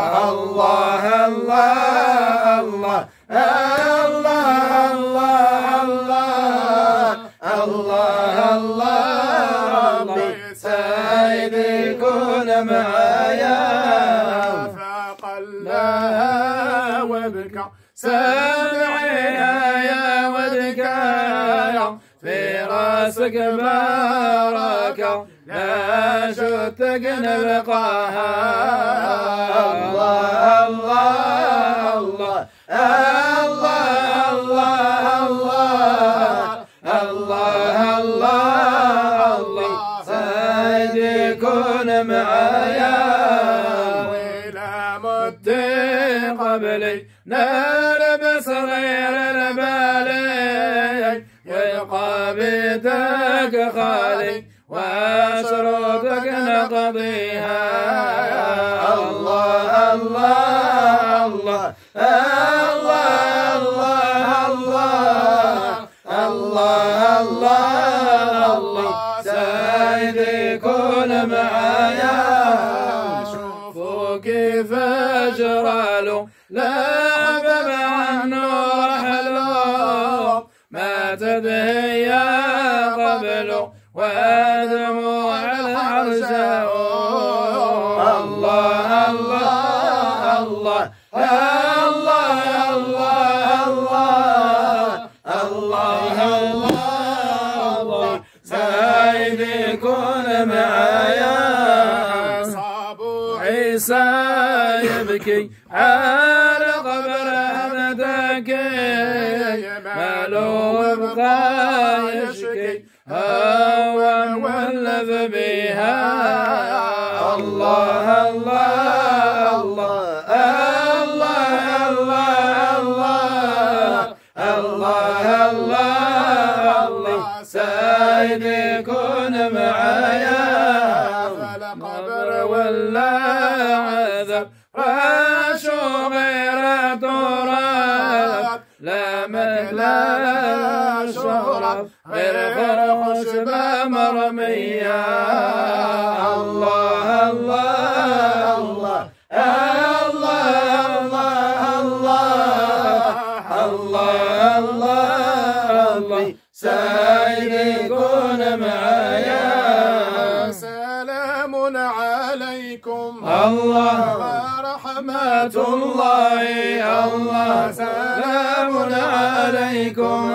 الله الله الله الله الله الله الله ربي سعيد كن معايا فقلها وابكى سامعي يا ودكايا في راسك بركة لا شتقن لقاها الله الله الله الله الله الله الله الله الله سعيد يكون معايا وإلى مت قبلي نال صغير البالي يلقى بيتك خالي نقضيها الله الله الله الله الله الله الله الله سعيد يكون معايا شوفوا كيف اجراله لا مع النور حلو ما تدهي قبله ودموع ذكي على قبر أمتكي ملوم يشكي هوى مولف بها. الله الله الله الله. الله الله الله. سيدكم عليكم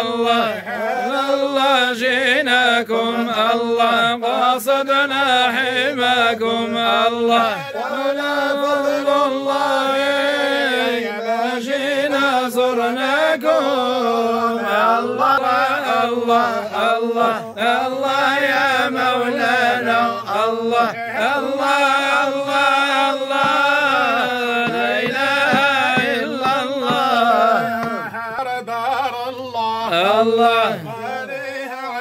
الله. الله جيناكم. الله قصدنا حماكم. الله ولا فضل الله. جينا زرناكم. الله الله الله. الله يا مولانا. الله الله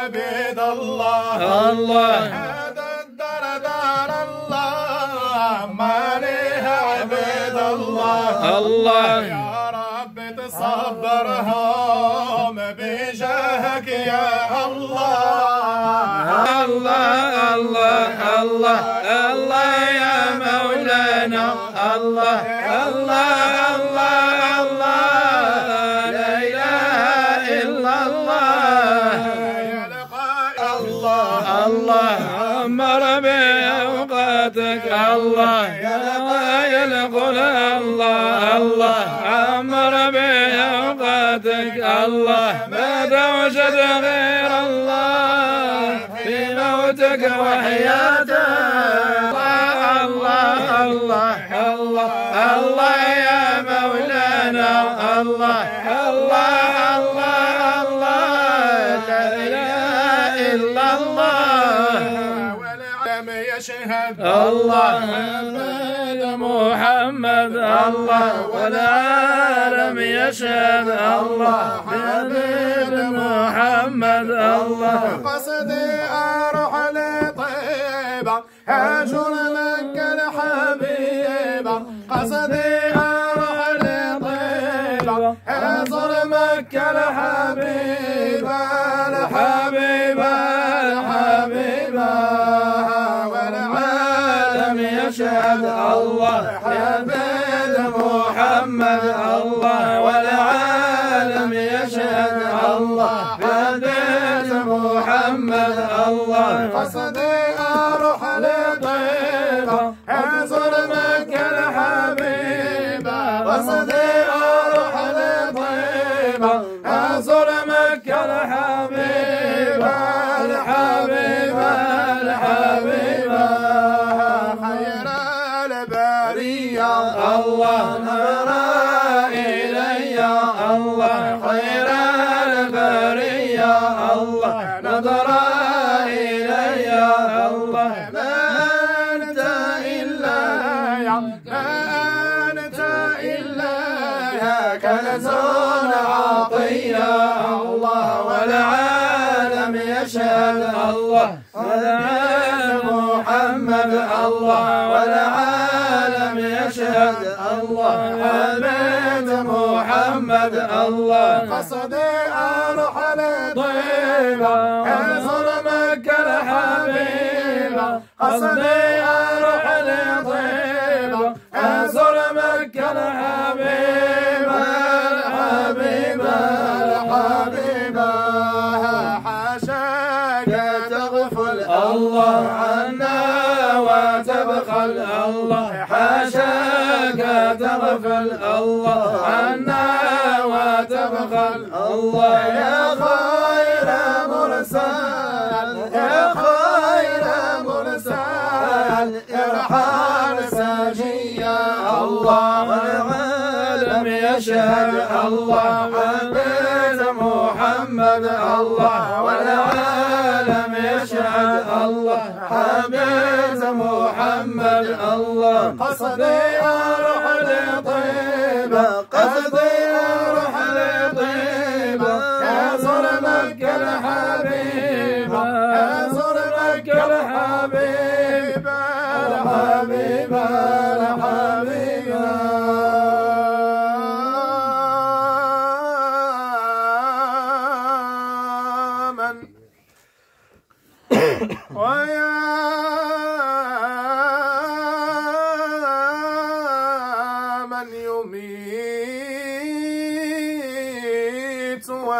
عبيد الله. الله. هذا الدار دار الله. ما عليها عبيد الله. الله. يا رب تصبرهم بجاهك يا الله. الله الله الله الله يا مولانا. الله الله الله الله الله. ما توجد غير الله. في موتك وحياتك. الله الله الله الله يا مولانا. الله الله. الله لم يشهد. الله. آمن محمد. الله. والعالم يشهد. الله. حبيب محمد. الله. قصدي أروح لطيبة هاجر لك الحبيبة قصدي أروح لطيبة هاجر مكة الحبيبة الله. قصدي أروح لطيبه ازور مكه الحبيبه قصدي أروح لطيبه ازور مكه الحبيبه الحبيبة الحبيبة. خير البرية. الله. نظر يشهد الله. والعالم محمد الله. والعالم يشهد الله. حمد محمد الله. مكه الحبيبة. قصدي وتبخل الله يا خير مرسل. يا خير مرسل. ارحم ساجيا. الله والعالم يشهد. الله حبيب محمد. الله والعالم يشهد. الله حبيب محمد. الله قصدي أروح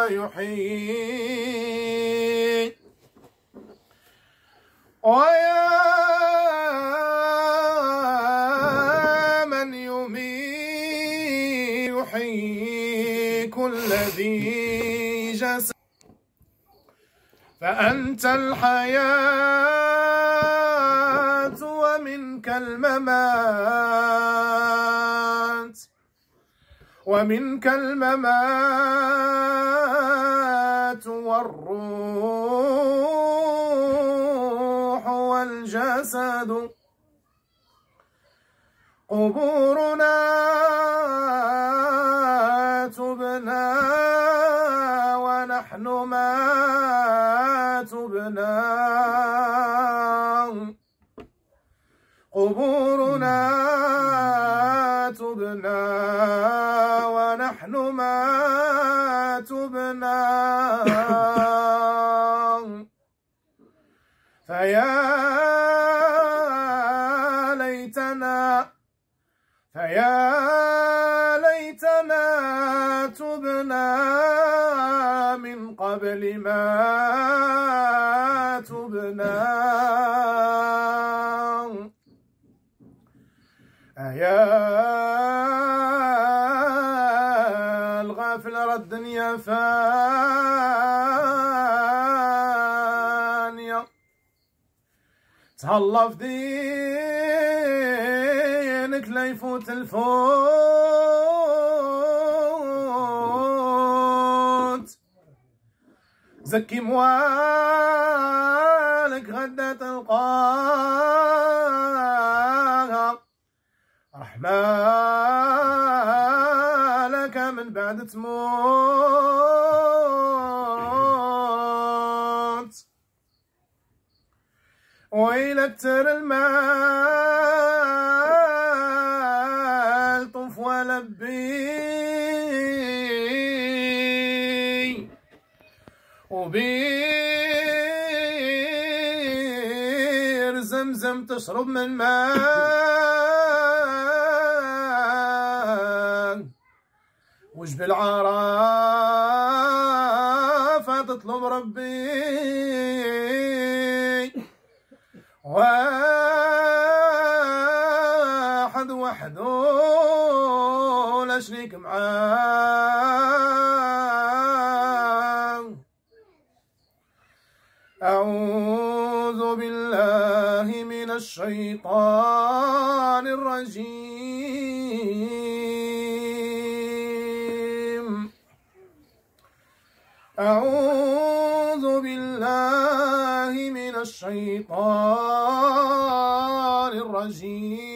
ويحيي ويا من يميت يحيي كل ذي فأنت الحياة ومنك الممات. ومنك الممات والروح والجسد. قبورنا تبنى ونحن ما تبنى. قبورنا تبنى تبنى فيا ليتنا فيا ليتنا تبنا من قبل ما تبنا. أيا الغافل رد الدنيا فانية تهلا في دينك لا يفوت الفوت. زكي موالك ترى المال. طف ولبي وبير زمزم تشرب من ماء. وجبل عرافة تطلب ربي. واحد وحده لا شريك معاه. أعوذ بالله من الشيطان الرجيم. أعوذ بالله من الشيطان الرجيم.